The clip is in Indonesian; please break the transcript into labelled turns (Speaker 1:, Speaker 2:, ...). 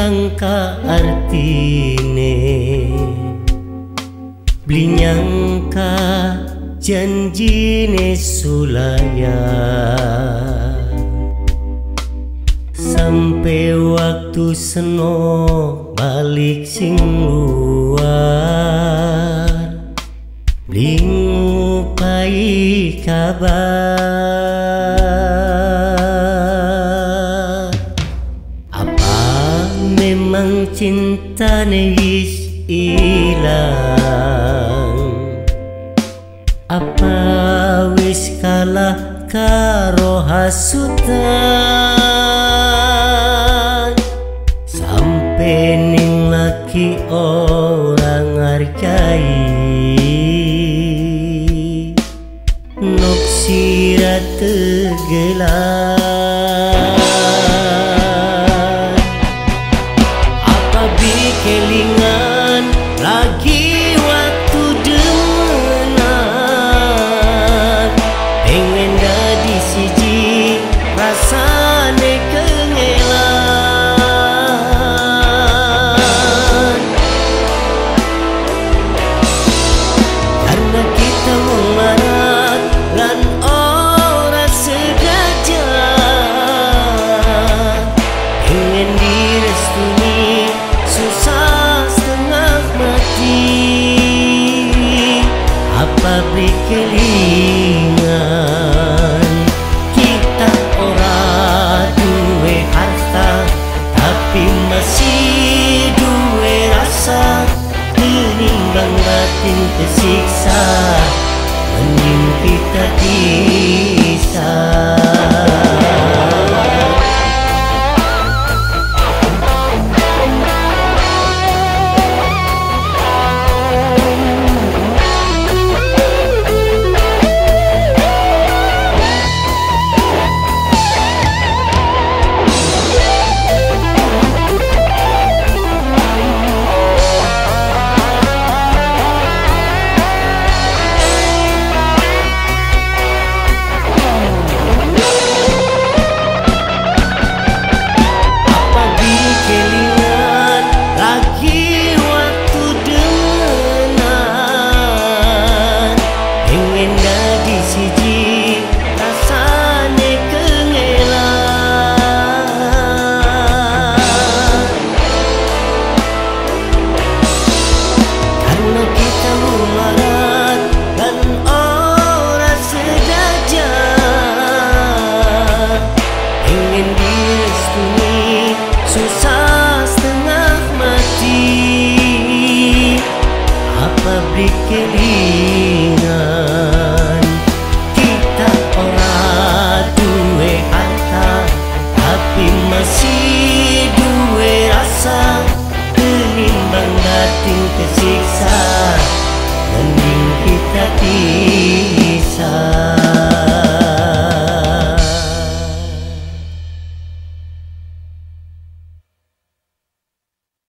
Speaker 1: sangka artine? Janji janjine sulaya Sampai waktu seno balik sing luar Beli ngupai kabar cinta wis ilang. Apa wis kalah karo hasutan? Sampai ning laki orang hargai Nok sirat lagi waktu demenang Pengen jadi siji rasane ke Apa beri kelingan Kita orang duwe harta Tapi masih duwe rasa. Menimbang batin tersiksa Mending kita pisah Apa beri kelingan Kita orang duwe harta Tapi masih duwe rasa. Menimbang batin tersiksa